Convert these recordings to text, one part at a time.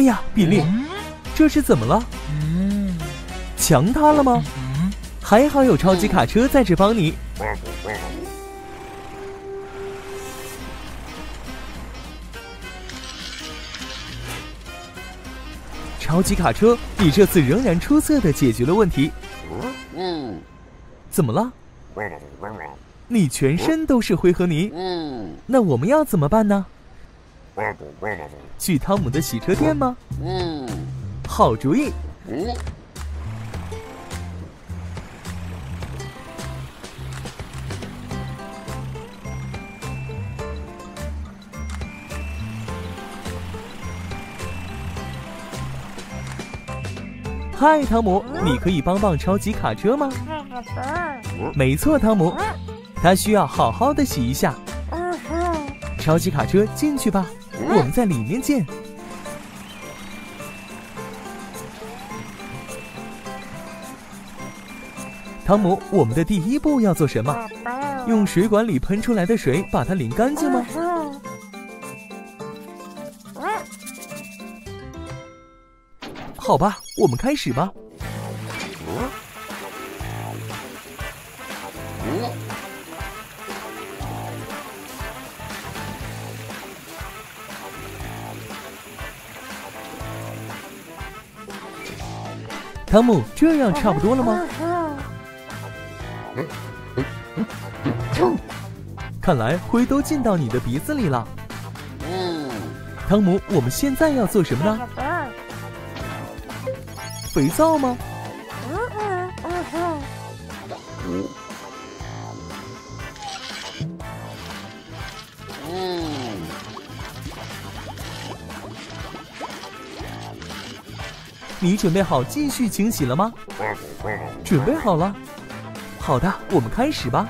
哎呀，比利，这是怎么了？墙塌了吗？还好有超级卡车在这帮你。超级卡车，你这次仍然出色的解决了问题。嗯，怎么了？你全身都是灰和泥。嗯，那我们要怎么办呢？去汤姆的洗车店吗？嗯，好主意。嗯嗨，汤姆，你可以帮帮超级卡车吗？没错，汤姆，他需要好好的洗一下。超级卡车进去吧，我们在里面见。汤姆，我们的第一步要做什么？用水管里喷出来的水把它淋干净吗？好吧，我们开始吧。汤姆，这样差不多了吗？看来灰都进到你的鼻子里了。汤姆，我们现在要做什么呢？肥皂吗？你准备好继续清洗了吗？准备好了。好的，我们开始吧。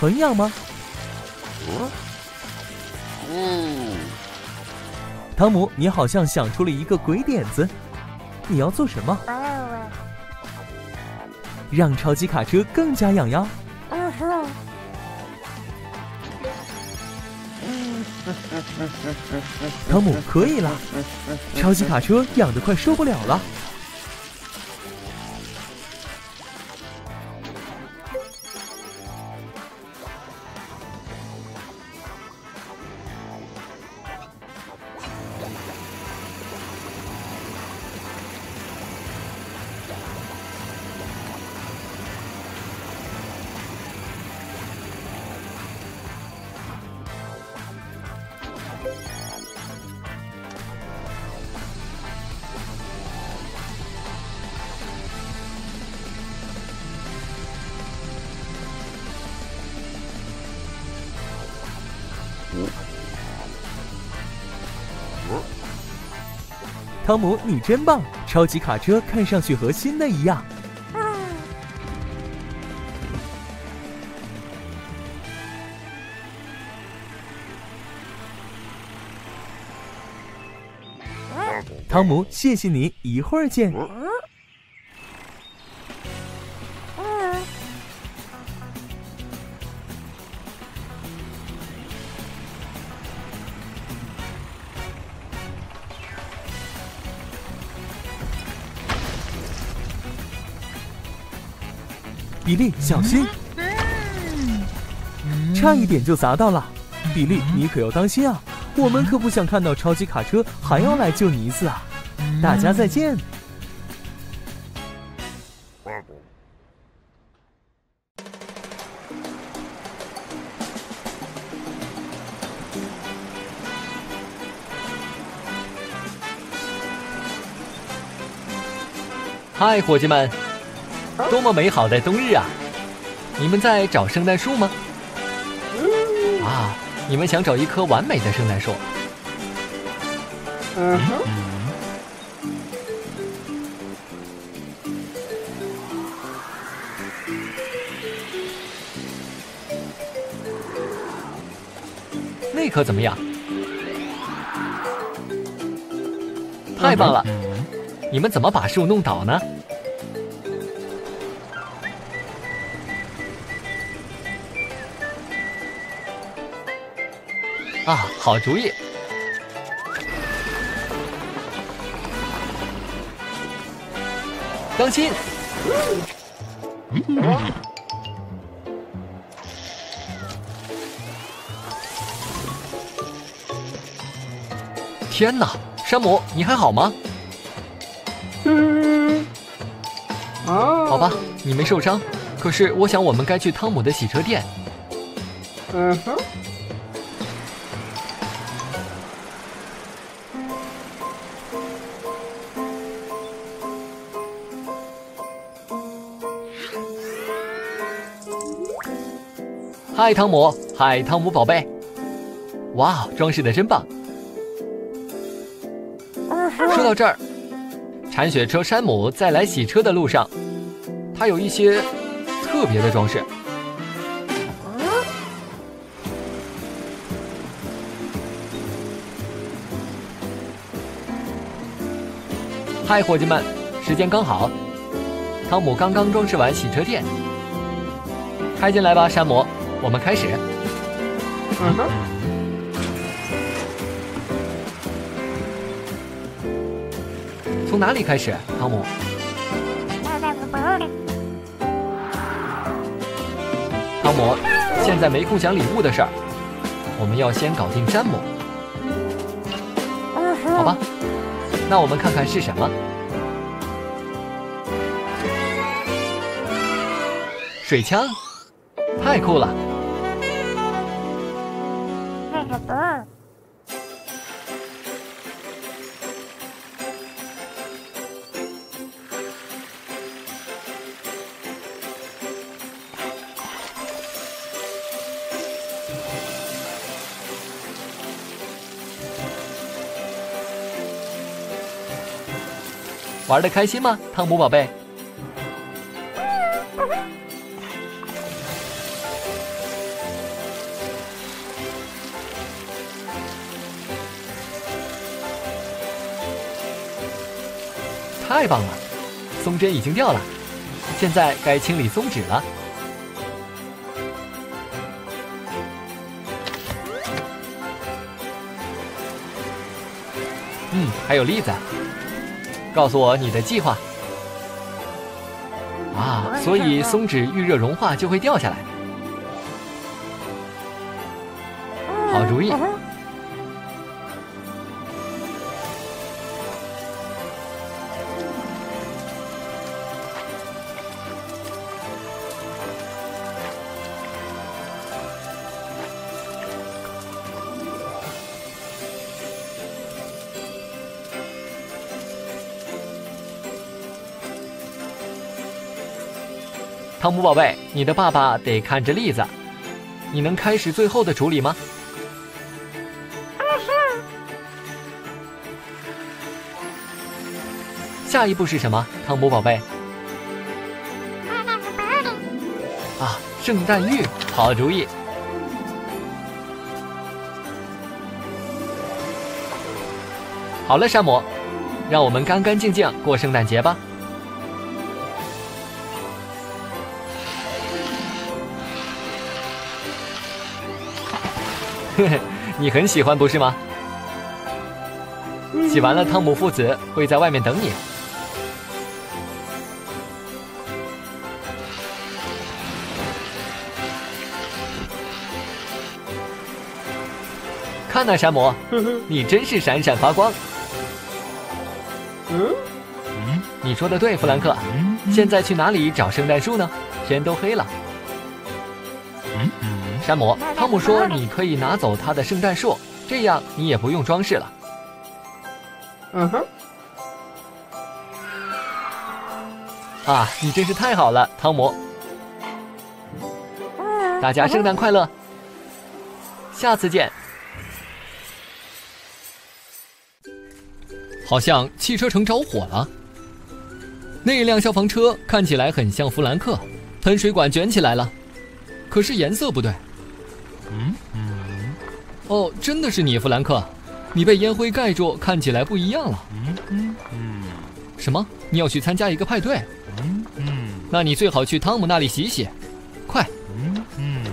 很痒吗？嗯，汤姆，你好像想出了一个鬼点子，你要做什么？让超级卡车更加痒痒。汤姆，可以了，超级卡车痒得快受不了了。汤姆，你真棒！超级卡车看上去和新的一样。汤姆，谢谢你，一会儿见。比利，小心！差一点就砸到了。比利，你可要当心啊！我们可不想看到超级卡车还要来救你一次啊！大家再见。嗨，伙计们，多么美好的冬日啊！你们在找圣诞树吗？啊，你们想找一棵完美的圣诞树？嗯哼。那棵怎么样？太棒了！你们怎么把树弄倒呢？啊，好主意！当心！天哪，山姆，你还好吗？嗯，好吧，你没受伤。可是我想，我们该去汤姆的洗车店。嗯哼。嗨，汤姆！嗨，汤姆宝贝！哇，装饰的真棒。说到这儿，铲雪车山姆在来洗车的路上，他有一些特别的装饰。嗨，伙计们，时间刚好，汤姆刚刚装饰完洗车店，开进来吧，山姆，我们开始。嗯哼。从哪里开始，汤姆？汤姆，现在没空想礼物的事儿，我们要先搞定山姆。好吧，那我们看看是什么。水枪，太酷了！玩的开心吗，汤姆宝贝？太棒了，松针已经掉了，现在该清理松脂了。嗯，还有栗子。告诉我你的计划啊！所以松脂遇热融化就会掉下来。好主意。汤姆宝贝，你的爸爸得看着栗子，你能开始最后的处理吗？下一步是什么，汤姆宝贝？啊，圣诞浴，好主意。好了，山姆，让我们干干净净过圣诞节吧。你很喜欢不是吗？洗完了，汤姆父子会在外面等你。看那山姆，你真是闪闪发光。嗯，嗯，你说的对，弗兰克。现在去哪里找圣诞树呢？天都黑了。山姆，汤姆说：“你可以拿走他的圣诞树，这样你也不用装饰了。”嗯哼。啊，你真是太好了，汤姆！大家圣诞快乐，下次见。好像汽车城着火了。那辆消防车看起来很像弗兰克，喷水管卷起来了，可是颜色不对。嗯嗯，哦，真的是你，弗兰克，你被烟灰盖住，看起来不一样了。嗯嗯嗯，什么？你要去参加一个派对？嗯嗯，那你最好去汤姆那里洗洗，快。嗯嗯。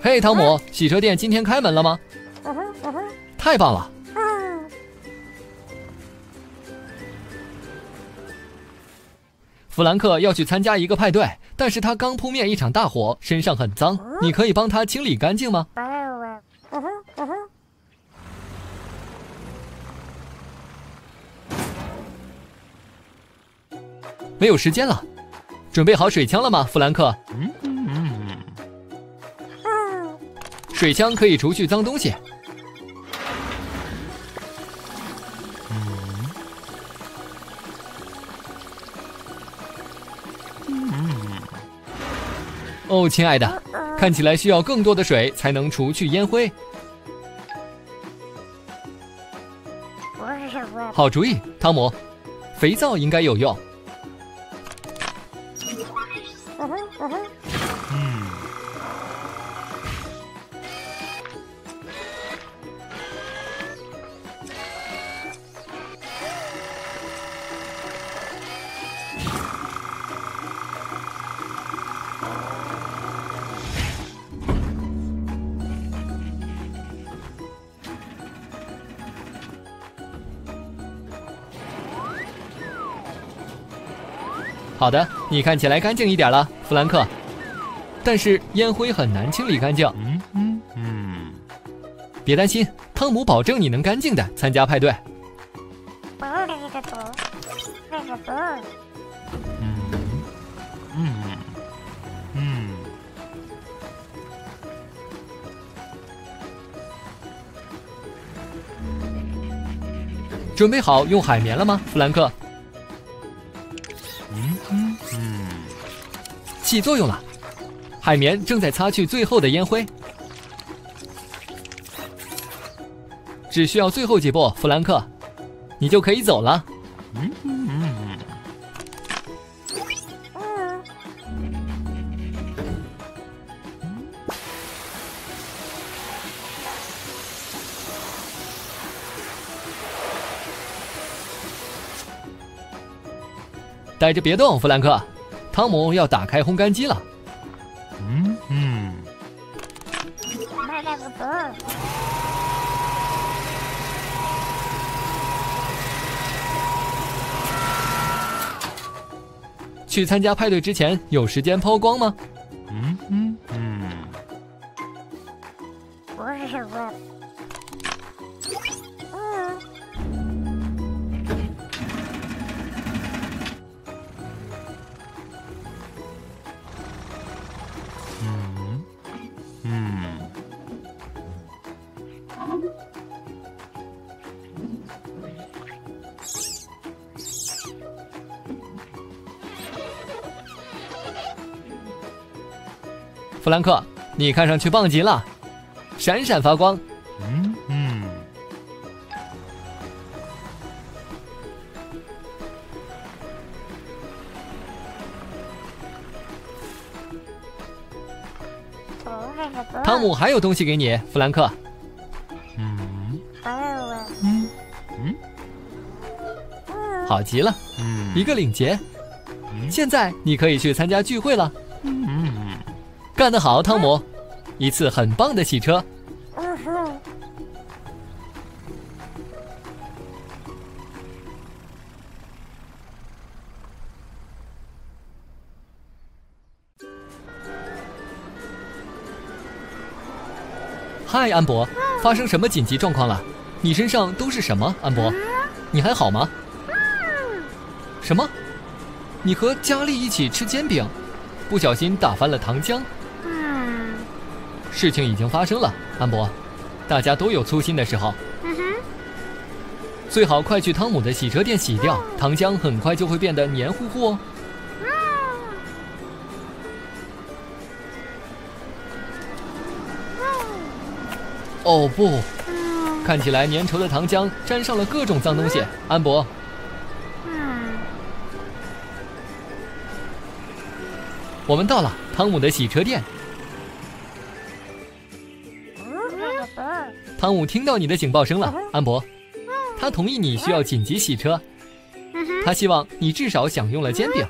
嘿，汤姆，洗车店今天开门了吗？太棒了！弗兰克要去参加一个派对，但是他刚扑灭一场大火，身上很脏。你可以帮他清理干净吗？没有时间了，准备好水枪了吗，弗兰克？水枪可以除去脏东西。哦，亲爱的，看起来需要更多的水才能除去烟灰。好主意，汤姆，肥皂应该有用。好的，你看起来干净一点了，弗兰克。但是烟灰很难清理干净。嗯嗯嗯，别担心，汤姆保证你能干净的参加派对。嗯嗯嗯，准备好用海绵了吗，弗兰克？起作用了，海绵正在擦去最后的烟灰，只需要最后几步，弗兰克，你就可以走了。嗯嗯。待着别动，弗兰克。汤姆要打开烘干机了。嗯嗯。去参加派对之前有时间抛光吗？嗯嗯嗯。不是什弗兰克，你看上去棒极了，闪闪发光。嗯嗯。汤姆还有东西给你，弗兰克。嗯。嗯嗯。好极了，一个领结。现在你可以去参加聚会了。干得好，汤姆！一次很棒的洗车。嗨，安博，发生什么紧急状况了？你身上都是什么，安博？你还好吗？什么？你和佳丽一起吃煎饼，不小心打翻了糖浆。事情已经发生了，安博，大家都有粗心的时候。嗯哼，最好快去汤姆的洗车店洗掉，糖浆很快就会变得黏糊糊哦。哦不，看起来粘稠的糖浆沾上了各种脏东西。安博，我们到了汤姆的洗车店。汤姆听到你的警报声了，安博。他同意你需要紧急洗车，他希望你至少享用了煎饼。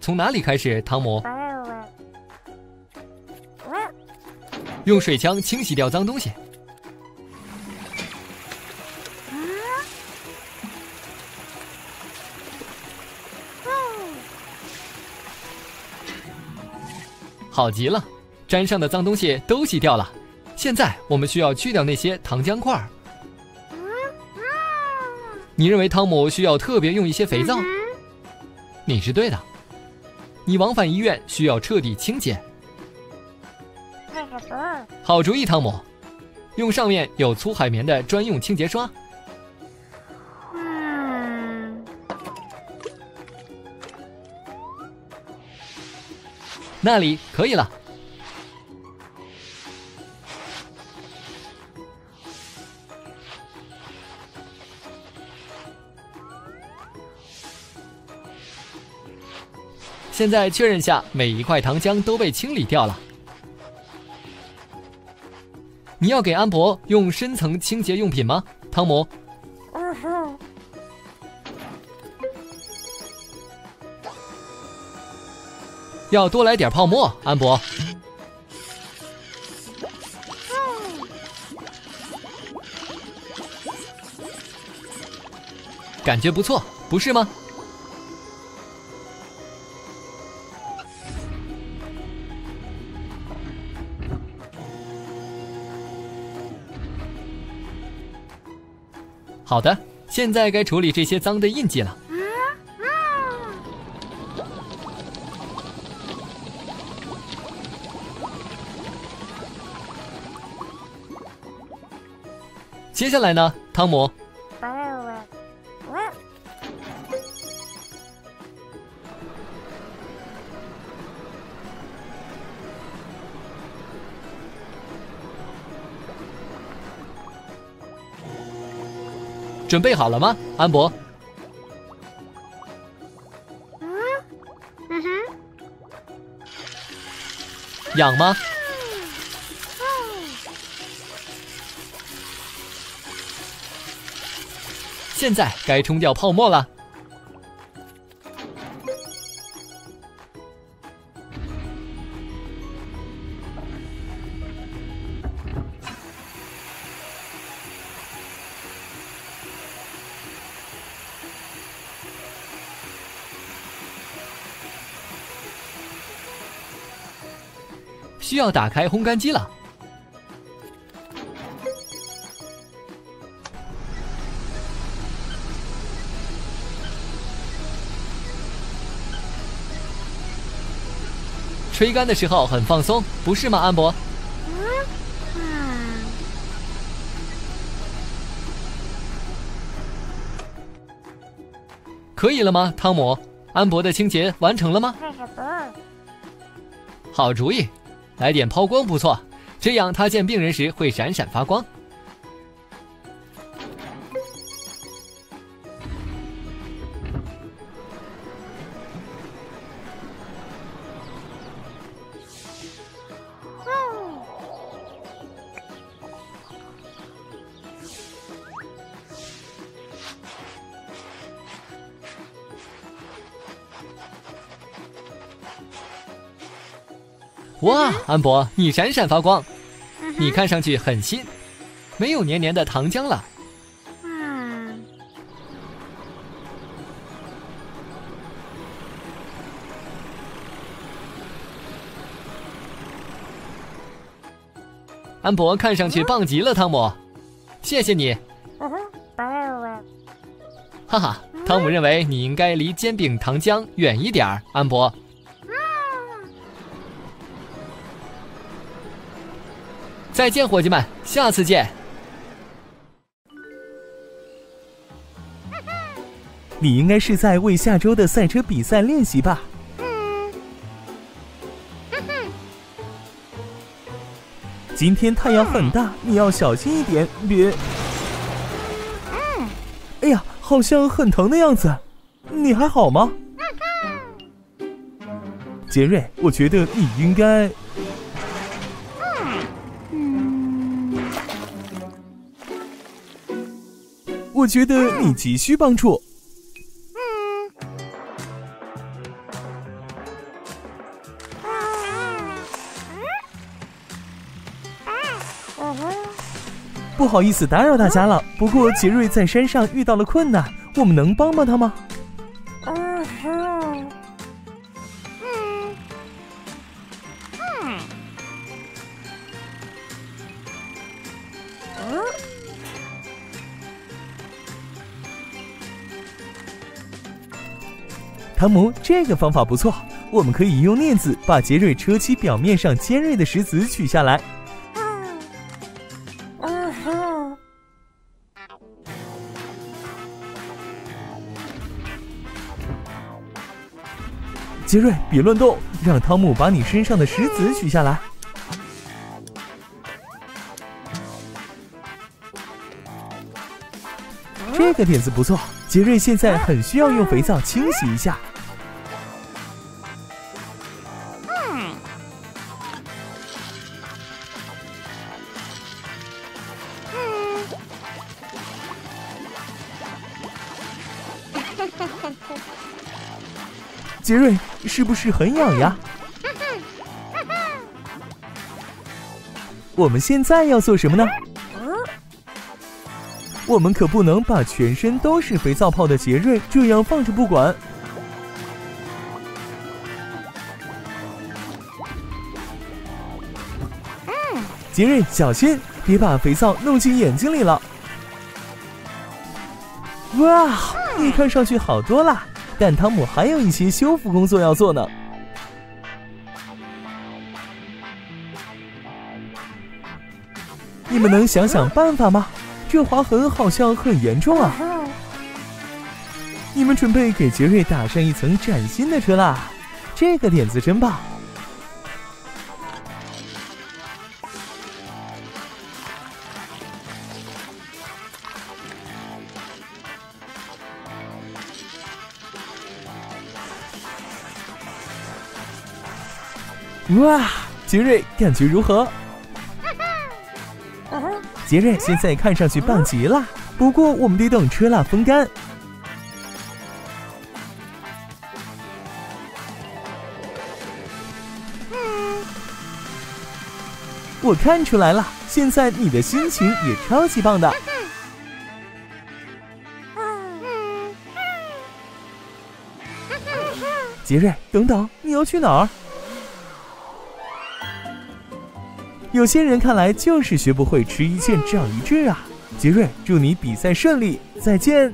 从哪里开始，汤姆？用水枪清洗掉脏东西。好极了，粘上的脏东西都洗掉了。现在我们需要去掉那些糖浆块儿。你认为汤姆需要特别用一些肥皂？你是对的。你往返医院需要彻底清洁。好主意，汤姆，用上面有粗海绵的专用清洁刷。那里可以了。现在确认下，每一块糖浆都被清理掉了。你要给安博用深层清洁用品吗，汤姆？要多来点泡沫，安博。感觉不错，不是吗？好的，现在该处理这些脏的印记了。接下来呢，汤姆？准备好了吗，安博？嗯，嗯哼，痒吗？现在该冲掉泡沫了。需要打开烘干机了。吹干的时候很放松，不是吗，安博？可以了吗，汤姆？安博的清洁完成了吗？好主意，来点抛光不错，这样他见病人时会闪闪发光。哇，安博，你闪闪发光，你看上去很新，没有黏黏的糖浆了。安博看上去棒极了，汤姆，谢谢你。哈哈，汤姆认为你应该离煎饼糖浆远一点儿，安博。再见，伙计们，下次见。你应该是在为下周的赛车比赛练习吧？今天太阳很大，你要小心一点，别……哎呀，好像很疼的样子，你还好吗？杰瑞，我觉得你应该……觉得你急需帮助。不好意思打扰大家了，不过杰瑞在山上遇到了困难，我们能帮帮他吗？汤姆，这个方法不错，我们可以用镊子把杰瑞车漆表面上尖锐的石子取下来。杰瑞，别乱动，让汤姆把你身上的石子取下来。这个点子不错，杰瑞现在很需要用肥皂清洗一下。杰瑞，是不是很痒呀？我们现在要做什么呢？我们可不能把全身都是肥皂泡的杰瑞这样放着不管。杰瑞，小心，别把肥皂弄进眼睛里了。哇，你看上去好多了。但汤姆还有一些修复工作要做呢。你们能想想办法吗？这划痕好像很严重啊！你们准备给杰瑞打上一层崭新的车啦？这个点子真棒！哇，杰瑞感觉如何？杰瑞现在看上去棒极了，不过我们得等车蜡风干。我看出来了，现在你的心情也超级棒的。杰瑞，等等，你要去哪儿？有些人看来就是学不会吃一堑长一智啊！杰瑞，祝你比赛顺利，再见。